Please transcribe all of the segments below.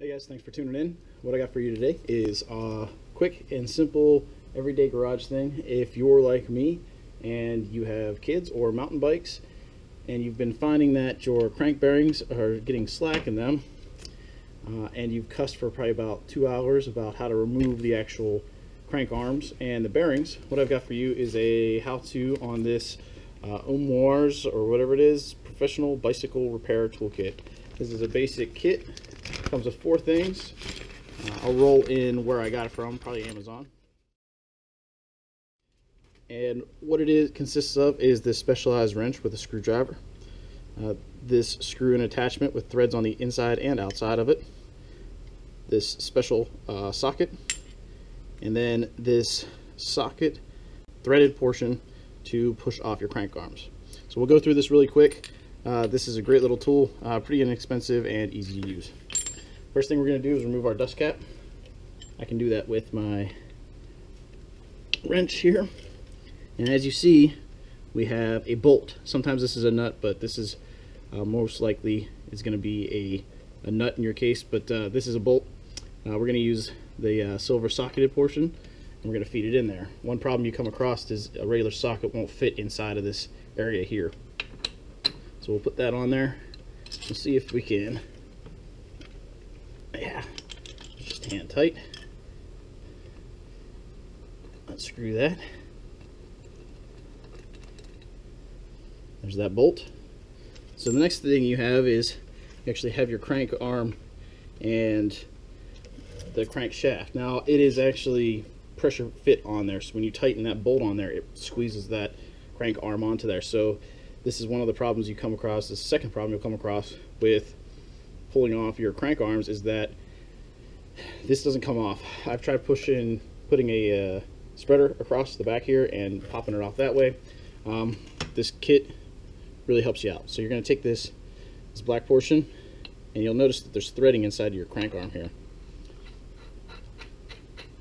Hey guys, thanks for tuning in. What I got for you today is a quick and simple everyday garage thing. If you're like me and you have kids or mountain bikes and you've been finding that your crank bearings are getting slack in them uh, and you've cussed for probably about two hours about how to remove the actual crank arms and the bearings, what I've got for you is a how-to on this uh, Omoir's or whatever it is, professional bicycle repair toolkit. This is a basic kit Comes with four things. Uh, I'll roll in where I got it from, probably Amazon. And what it is consists of is this specialized wrench with a screwdriver. Uh, this screw and attachment with threads on the inside and outside of it. This special uh, socket. And then this socket threaded portion to push off your crank arms. So we'll go through this really quick. Uh, this is a great little tool, uh, pretty inexpensive and easy to use. First thing we're going to do is remove our dust cap. I can do that with my wrench here. And as you see, we have a bolt. Sometimes this is a nut, but this is uh, most likely is going to be a, a nut in your case, but uh, this is a bolt. Uh, we're going to use the uh, silver socketed portion, we're going to feed it in there. One problem you come across is a regular socket won't fit inside of this area here. So we'll put that on there. We'll see if we can. Yeah, just hand tight. Unscrew that. There's that bolt. So the next thing you have is you actually have your crank arm and the crank shaft. Now it is actually pressure fit on there. So when you tighten that bolt on there, it squeezes that crank arm onto there. So this is one of the problems you come across. The second problem you'll come across with pulling off your crank arms is that this doesn't come off. I've tried pushing, putting a uh, spreader across the back here and popping it off that way. Um, this kit really helps you out. So you're going to take this, this black portion and you'll notice that there's threading inside of your crank arm here.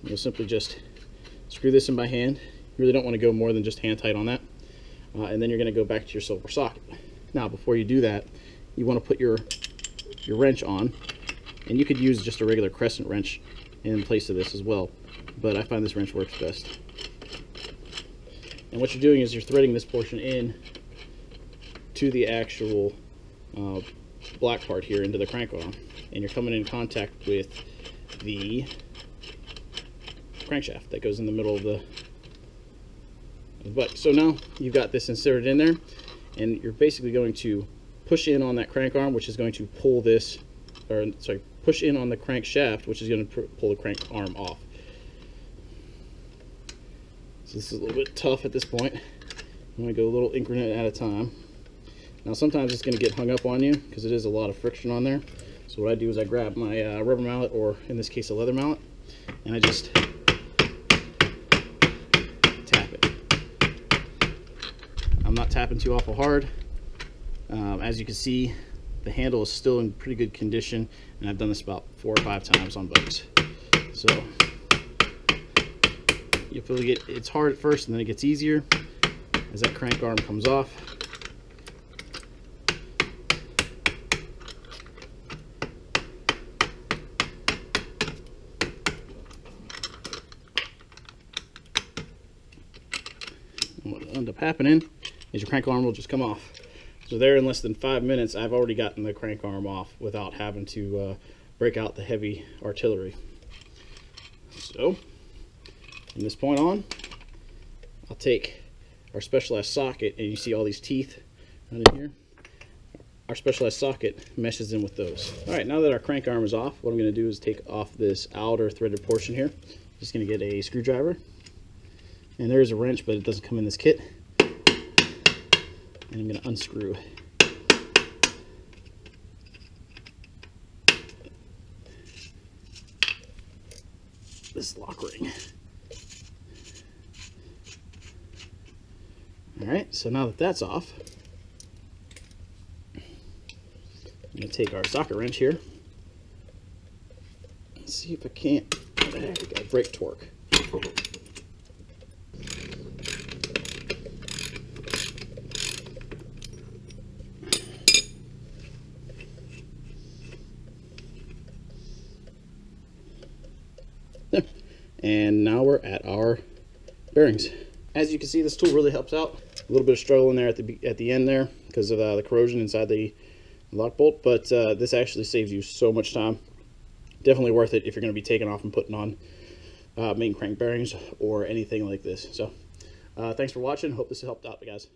You'll simply just screw this in by hand. You really don't want to go more than just hand tight on that uh, and then you're going to go back to your silver socket. Now, before you do that, you want to put your your wrench on, and you could use just a regular crescent wrench in place of this as well, but I find this wrench works best. And what you're doing is you're threading this portion in to the actual uh, black part here into the crank arm, and you're coming in contact with the crankshaft that goes in the middle of the but so now you've got this inserted in there and you're basically going to push in on that crank arm which is going to pull this or sorry push in on the crank shaft which is going to pull the crank arm off. So this is a little bit tough at this point. I'm going to go a little increment at a time. Now sometimes it's going to get hung up on you because it is a lot of friction on there. So what I do is I grab my uh, rubber mallet or in this case a leather mallet and I just I'm not tapping too awful hard. Um, as you can see, the handle is still in pretty good condition, and I've done this about four or five times on boats. So you feel like it, it's hard at first, and then it gets easier as that crank arm comes off. what will end up happening is your crank arm will just come off. So there in less than five minutes, I've already gotten the crank arm off without having to uh, break out the heavy artillery. So from this point on, I'll take our specialized socket, and you see all these teeth right in here. Our specialized socket meshes in with those. All right, now that our crank arm is off, what I'm going to do is take off this outer threaded portion here. Just going to get a screwdriver, and there's a wrench, but it doesn't come in this kit and I'm going to unscrew. This lock ring. Alright, so now that that's off, I'm going to take our socket wrench here and see if I can't, break torque. And now we're at our bearings. As you can see, this tool really helps out. A little bit of struggle in there at the at the end there because of uh, the corrosion inside the lock bolt, but uh, this actually saves you so much time. Definitely worth it if you're going to be taking off and putting on uh, main crank bearings or anything like this. So, uh, thanks for watching. Hope this helped out, guys.